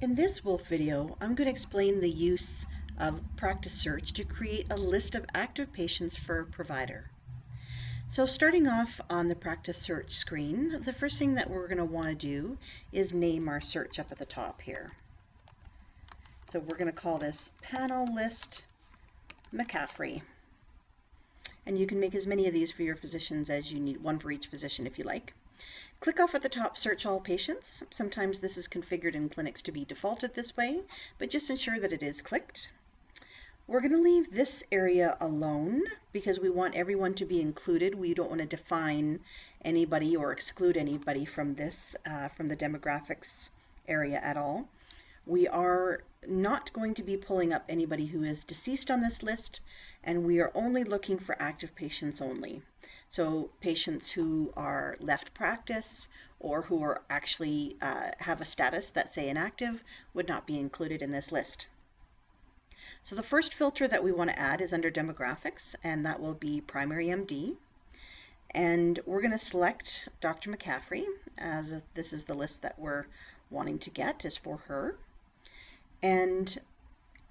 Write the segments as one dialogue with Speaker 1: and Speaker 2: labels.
Speaker 1: In this Wolf video, I'm going to explain the use of Practice Search to create a list of active patients for a provider. So starting off on the Practice Search screen, the first thing that we're going to want to do is name our search up at the top here. So we're going to call this Panel List McCaffrey. And you can make as many of these for your physicians as you need, one for each physician if you like. Click off at the top Search All Patients. Sometimes this is configured in clinics to be defaulted this way, but just ensure that it is clicked. We're going to leave this area alone because we want everyone to be included. We don't want to define anybody or exclude anybody from this, uh, from the demographics area at all. We are not going to be pulling up anybody who is deceased on this list, and we are only looking for active patients only. So patients who are left practice or who are actually uh, have a status that say inactive would not be included in this list. So the first filter that we want to add is under demographics, and that will be primary MD. And we're going to select Dr. McCaffrey as this is the list that we're wanting to get is for her. And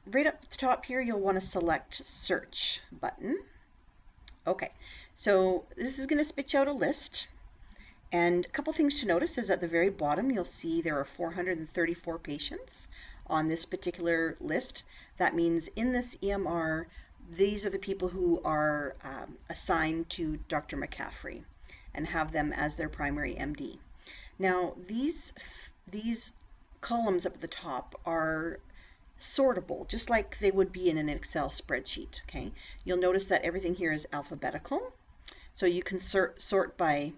Speaker 1: right up at the top here, you'll want to select search button. Okay, so this is going to spit out a list. And a couple things to notice is at the very bottom, you'll see there are 434 patients on this particular list. That means in this EMR, these are the people who are um, assigned to Dr. McCaffrey and have them as their primary MD. Now, these, these columns up at the top are sortable, just like they would be in an Excel spreadsheet, okay? You'll notice that everything here is alphabetical. So you can sort, sort by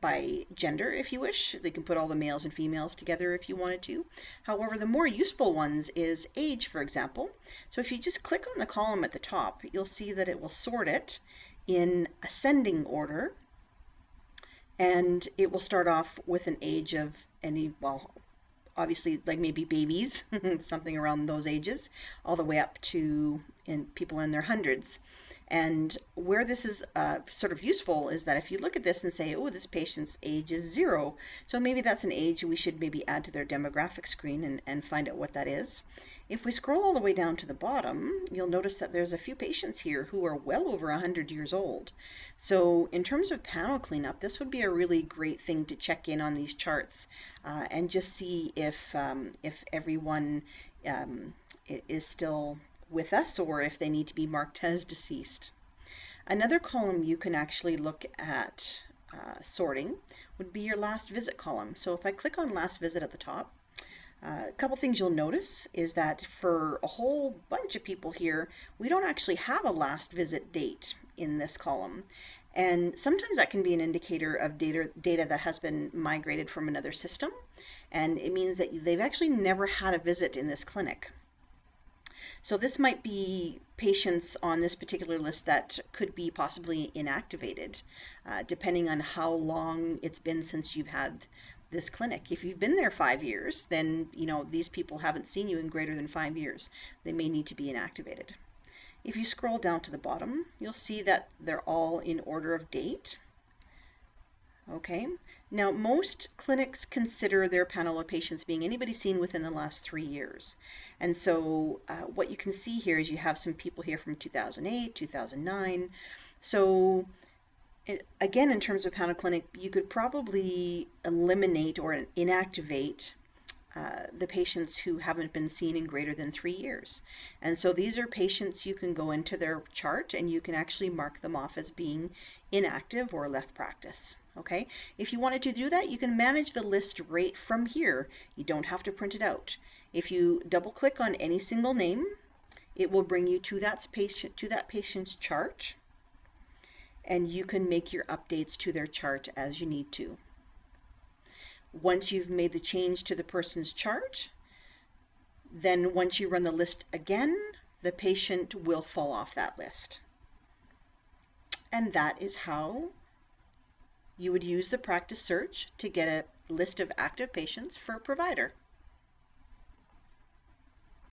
Speaker 1: by gender if you wish. They can put all the males and females together if you wanted to. However, the more useful ones is age, for example. So if you just click on the column at the top, you'll see that it will sort it in ascending order and it will start off with an age of any, well, obviously like maybe babies, something around those ages, all the way up to in people in their hundreds. And where this is uh, sort of useful is that if you look at this and say, oh, this patient's age is zero, so maybe that's an age we should maybe add to their demographic screen and, and find out what that is. If we scroll all the way down to the bottom, you'll notice that there's a few patients here who are well over 100 years old. So in terms of panel cleanup, this would be a really great thing to check in on these charts uh, and just see if, um, if everyone um, is still with us or if they need to be marked as deceased. Another column you can actually look at uh, sorting would be your last visit column. So if I click on last visit at the top, uh, a couple things you'll notice is that for a whole bunch of people here, we don't actually have a last visit date in this column. And sometimes that can be an indicator of data, data that has been migrated from another system. And it means that they've actually never had a visit in this clinic. So this might be patients on this particular list that could be possibly inactivated, uh, depending on how long it's been since you've had this clinic. If you've been there five years, then you know these people haven't seen you in greater than five years. They may need to be inactivated. If you scroll down to the bottom, you'll see that they're all in order of date. Okay, now most clinics consider their panel of patients being anybody seen within the last three years. And so uh, what you can see here is you have some people here from 2008, 2009. So it, again, in terms of panel cleanup, you could probably eliminate or inactivate uh, the patients who haven't been seen in greater than three years. And so these are patients you can go into their chart and you can actually mark them off as being inactive or left practice. Okay, if you wanted to do that, you can manage the list right from here. You don't have to print it out. If you double click on any single name, it will bring you to that patient to that patient's chart and you can make your updates to their chart as you need to. Once you've made the change to the person's chart, then once you run the list again, the patient will fall off that list. And that is how you would use the practice search to get a list of active patients for a provider.